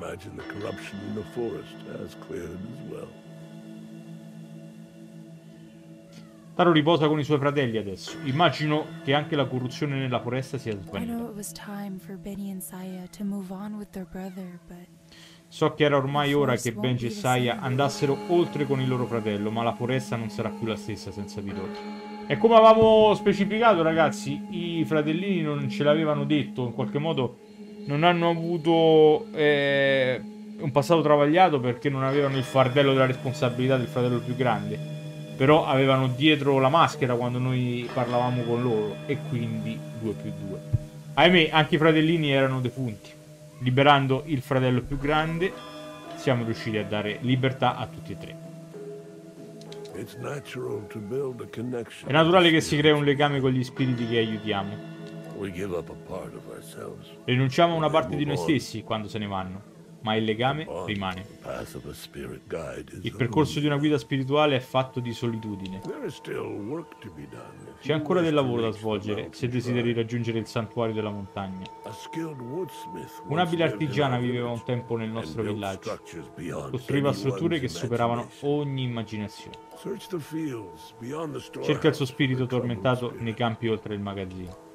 imagine the corruption in the forest has cleared as well. Taro riposa con i suoi fratelli adesso. Immagino che anche la corruzione nella foresta sia svanita. it was time for Benny and Saya to move on with their brother, but So che era ormai ora che Benji e Saya andassero oltre con il loro fratello, ma la foresta non sarà più la stessa senza di loro. E come avevamo specificato, ragazzi, i fratellini non ce l'avevano detto, in qualche modo non hanno avuto eh, un passato travagliato perché non avevano il fardello della responsabilità del fratello più grande. Però avevano dietro la maschera quando noi parlavamo con loro e quindi 2 più 2. Ahimè, anche i fratellini erano defunti. Liberando il fratello più grande, siamo riusciti a dare libertà a tutti e tre. È naturale che si crei un legame con gli spiriti che aiutiamo. Rinunciamo a una parte di noi stessi quando se ne vanno, ma il legame rimane. Il percorso di una guida spirituale è fatto di solitudine. C'è ancora del lavoro da svolgere se desideri raggiungere il santuario della montagna. Un'abile artigiana viveva un tempo nel nostro villaggio. Costruiva strutture che superavano ogni immaginazione. Cerca il suo spirito tormentato nei campi oltre il magazzino.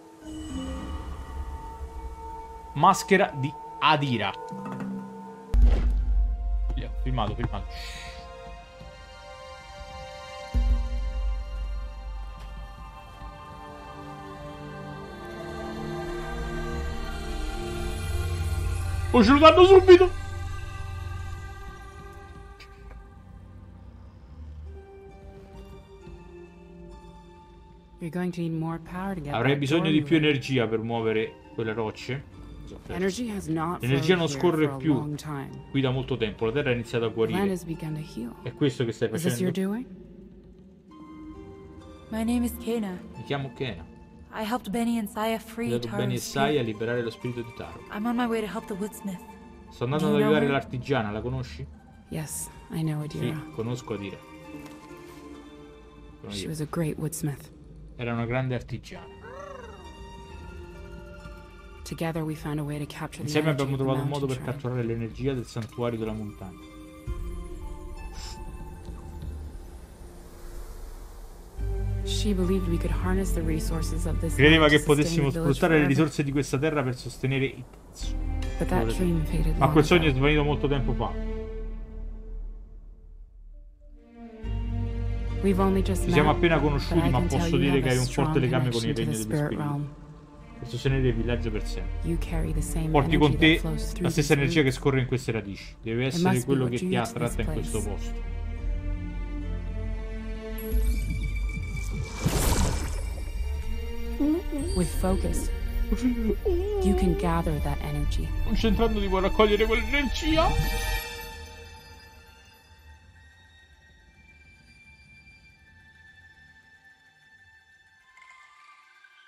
Maschera di Adira. Filmato, filmato. Oh, ce lo danno subito! That bisogno di più energia per muovere quelle rocce. Not L'energia non scorre for a più long time. qui da molto tempo. La terra ha iniziato a The land guarire. has begun to heal. È questo che stai facendo? doing? my name is Kena. Mi chiamo Kena. I helped Benny and Saya Ho free aiutato Benny e Sai a liberare lo spirito di Taro. I'm on my way to help the woodsmith. Sto andando ad Do you know aiutare l'artigiana, la conosci? Yes, I know Sì, conosco Adira. She was a great woodsmith. Era una grande artigiana. Insieme abbiamo trovato un modo per catturare l'energia del santuario della montagna. Credeva che potessimo sfruttare le risorse di questa terra per sostenere il Tetsu. But that dream faded Ma quel sogno è svanito molto tempo fa. Ci siamo appena conosciuti, ma posso dire che hai un forte legame con il regno degli spirit spiriti. Per sostenere il villaggio per sempre. Porti con te la stessa energia che scorre in queste radici. Deve essere quello che ti ha attratta in questo posto. With focus, you can gather that energy. Concentrandoti puoi raccogliere quell'energia.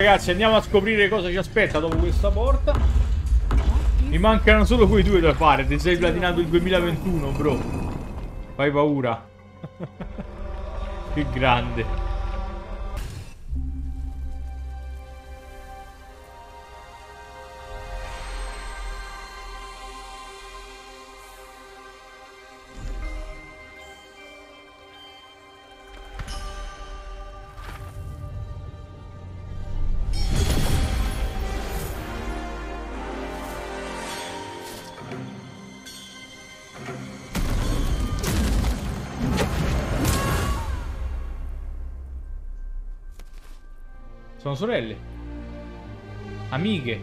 Ragazzi, andiamo a scoprire cosa ci aspetta dopo questa porta. Mi mancano solo quei due da fare. Ti sei platinato il 2021, bro. Fai paura. che grande. Sono sorelle. Amiche.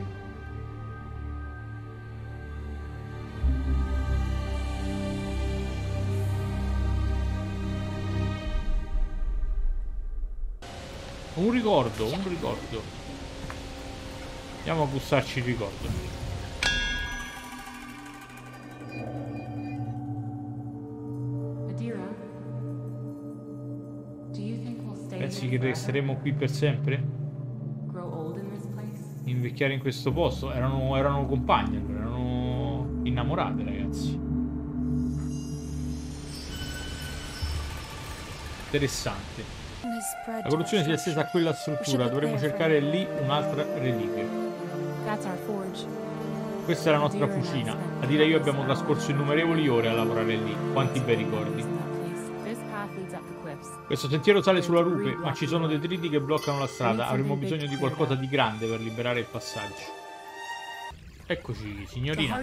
Un ricordo, un ricordo. Andiamo a bussarci il ricordo. Pensi che resteremo qui per sempre? Invecchiare in questo posto? Erano, erano compagne, erano innamorate, ragazzi. Interessante. La corruzione si è estesa a quella struttura, dovremmo cercare lì un'altra reliquia. Questa è la nostra fucina. A dire io abbiamo trascorso innumerevoli ore a lavorare lì. Quanti bei ricordi. Questo sentiero sale sulla rupe, ma ci sono detriti che bloccano la strada. Avremo bisogno di qualcosa di grande per liberare il passaggio. Eccoci, signorina.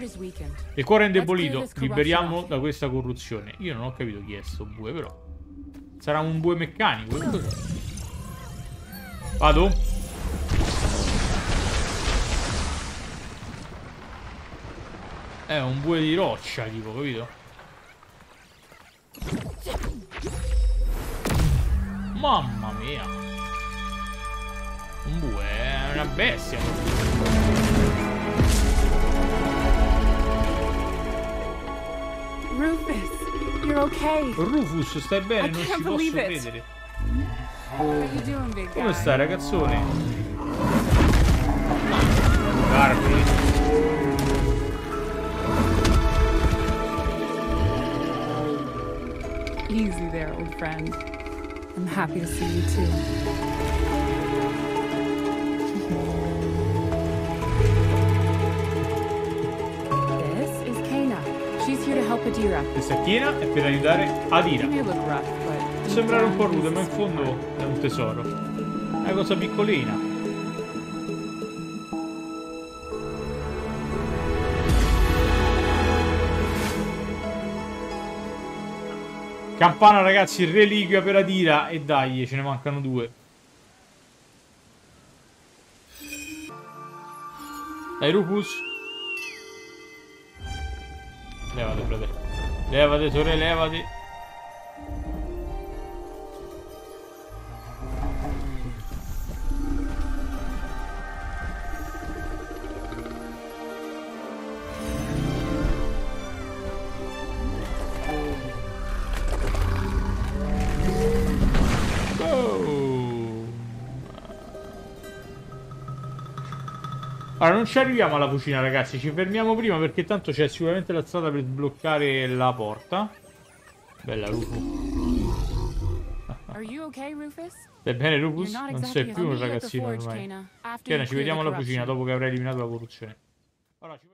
Il cuore è indebolito, liberiamo da questa corruzione. Io non ho capito chi è sto bue, però. Sarà un bue meccanico. Vado? È un bue di roccia, tipo, capito? Mamma mia. Un bue è una bestia. Rufus, you're okay. Rufus, stai bene? I Non ci posso it. credere. Doing, Come stai, ragazzone? Garbi. Easy there, old friend. I'm happy to see you too. this is Kana. She's here to help Adira. Questa è Kiena è per aiutare Adira. Rough, sembrare un po' rude, ma in fondo è un tesoro. È una cosa piccolina. Campana ragazzi, reliquia per Adira e dai, ce ne mancano due. Dai Rufus. Levate fratello. Levate sore, levate. Allora, non ci arriviamo alla cucina, ragazzi. Ci fermiamo prima perché tanto c'è sicuramente la strada per sbloccare la porta. Bella, Rufus. Okay, Rufus? Stai bene, Rufus? Non exactly sei più un ragazzino ormai. You ci vediamo alla cucina dopo che avrai eliminato la corruzione. Allora, ci